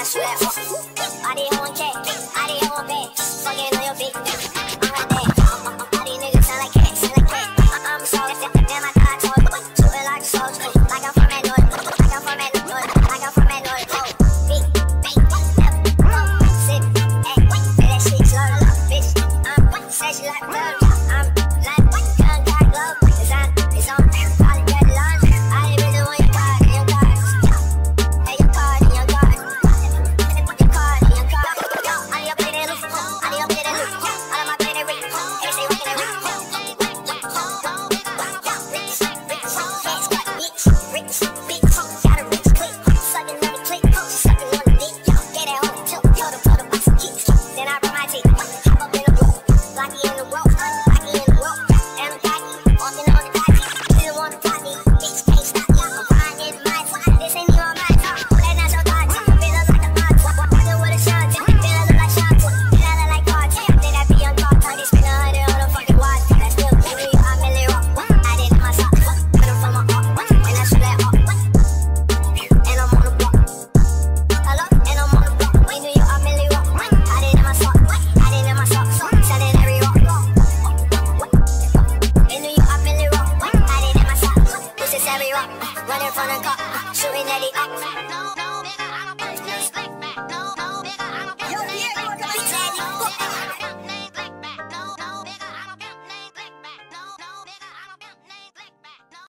I swear. All shooting at up.